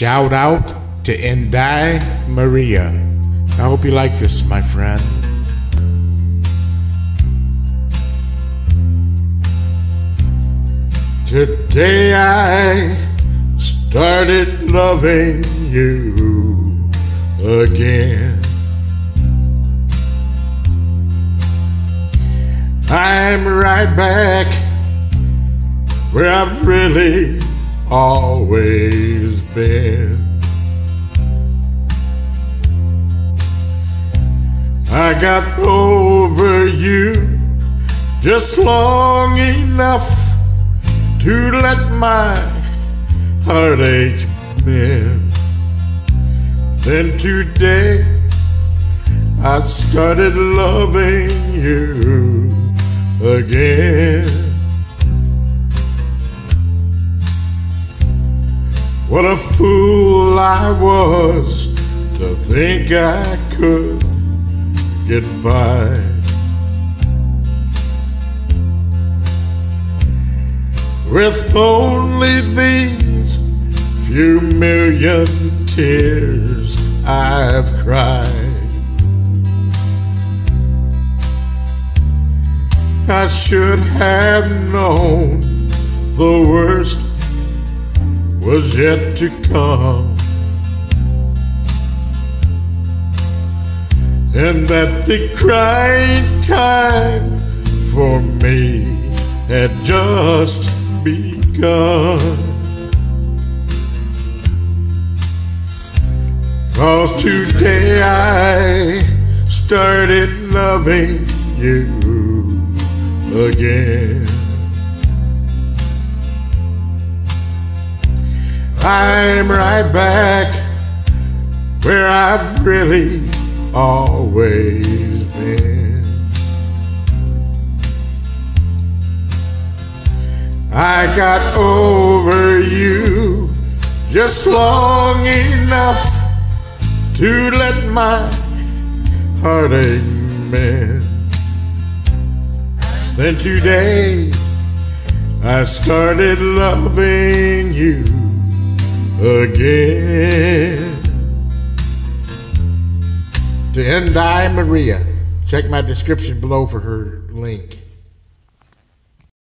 Shout out to Inday Maria. I hope you like this, my friend. Today I started loving you again. I'm right back where I've really always been. I got over you just long enough to let my heartache mend. Then today I started loving you again. What a fool I was to think I could get by. with only these few million tears I've cried. I should have known the worst was yet to come. And that the crying time for me had just begun. Cause today I started loving you again. I'm right back where I've really always been. I got over you just long enough to let my heartache mend. Then today I started loving you again. To Inday Maria, check my description below for her link.